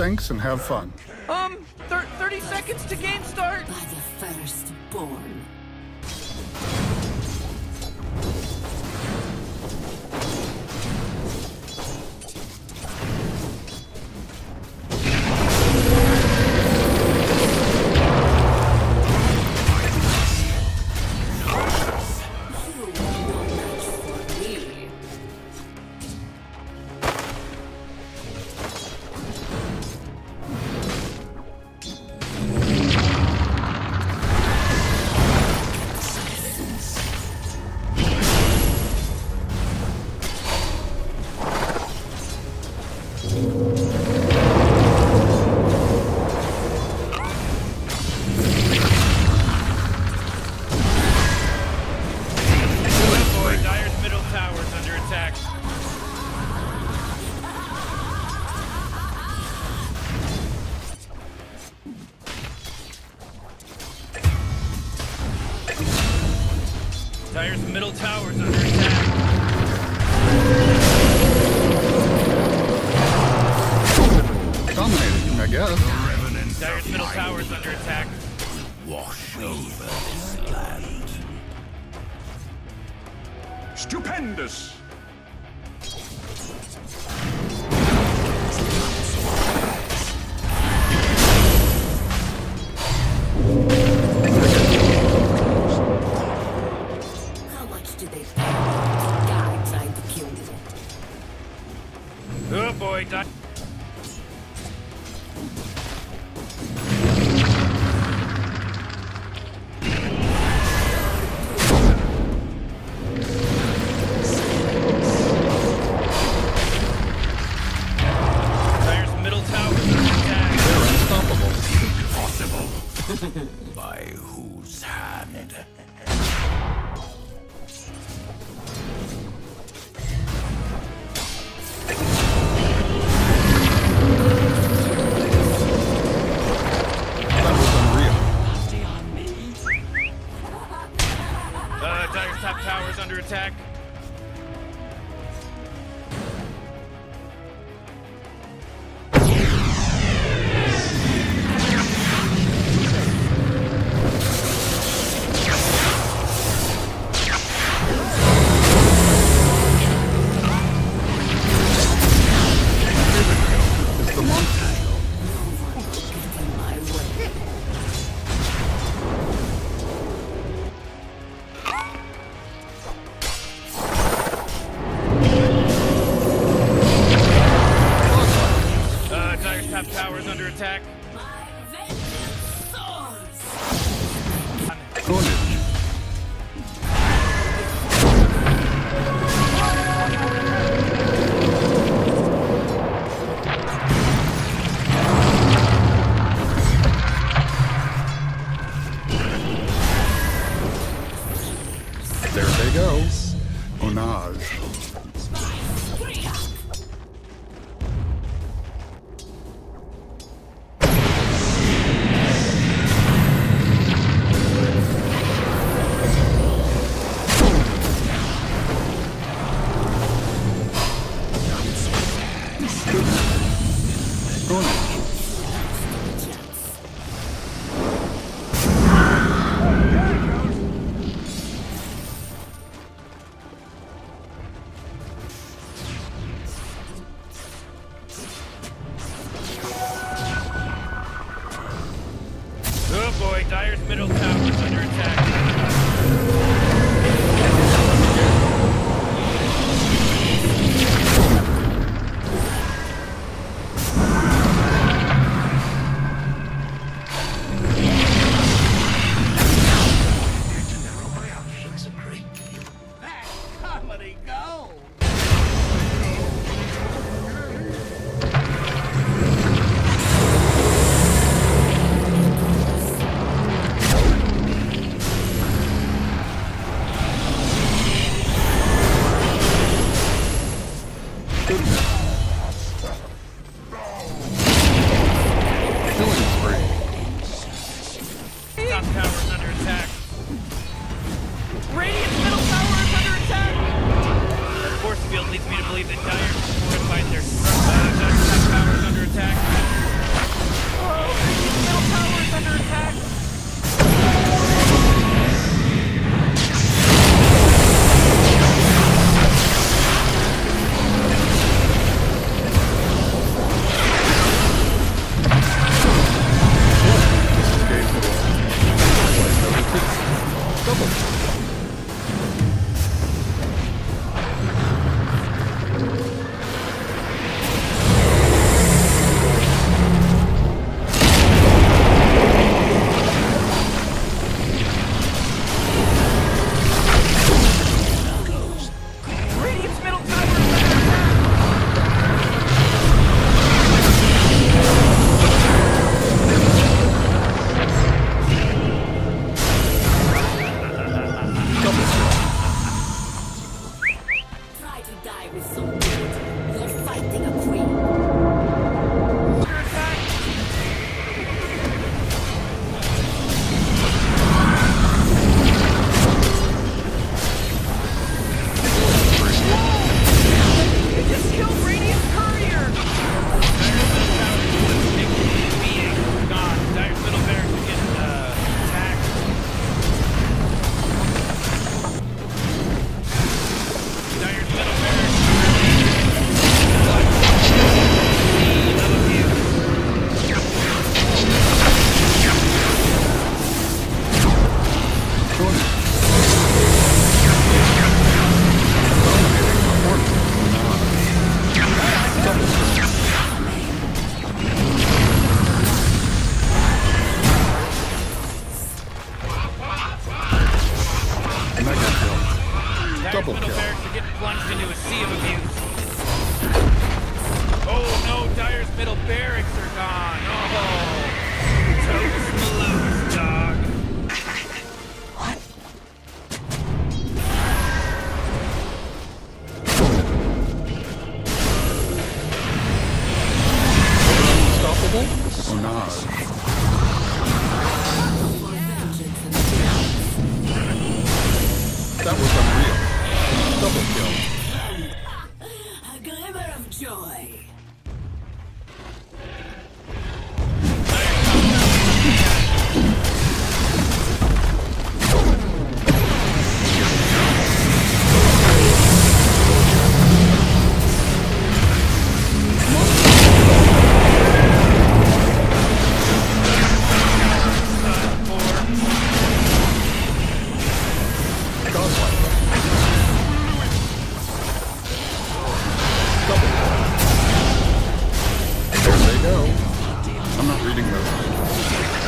Thanks and have fun. Um, thir 30 seconds to game start. By the firstborn. middle tower's under attack. Dominating, I guess. Dire's middle tower's under attack. Wash over this land. Stupendous! done. attack. middle tower. Rip right there. go. I'm not reading those.